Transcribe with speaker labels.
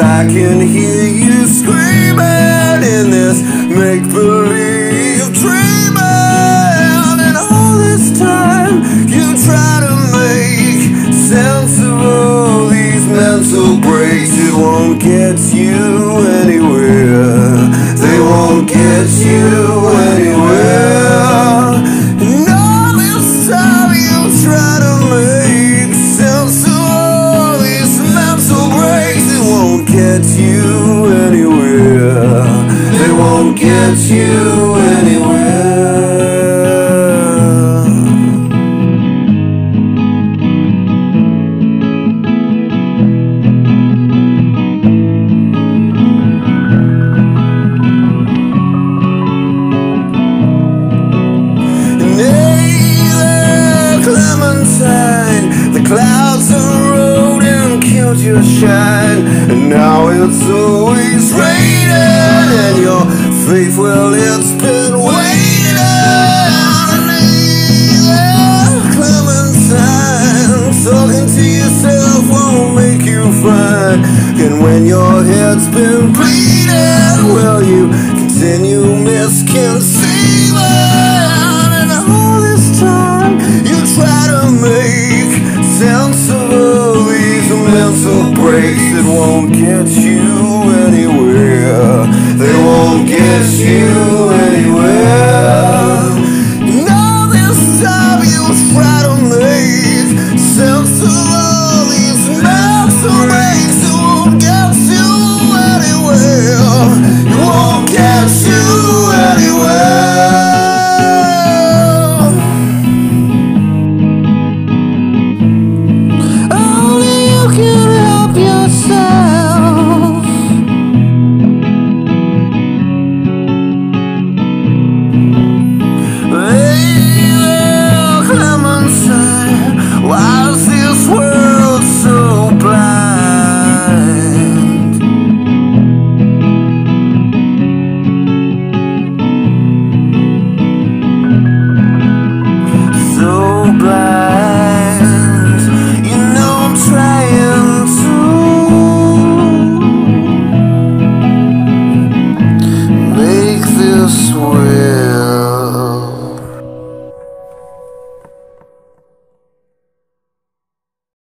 Speaker 1: I can hear you screaming in this make-believe dreaming And all this time you try to make sense of all these mental breaks It won't get you anywhere They won't get you anywhere you anywhere. They won't get you anywhere. Neither Clementine, the clouds erode and killed your shine, it's always raining And your faith, well, it's been waiting. Neither Clementine Talking to yourself won't make you fine. And when your head's been bleeding Well, you continue misconceiving. And all this time you try to make sense of all these mental it won't get you anywhere. They won't get you anywhere. Now this time you try to make sense of love.